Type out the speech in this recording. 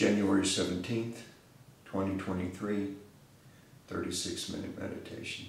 January 17th, 2023, 36 minute meditation.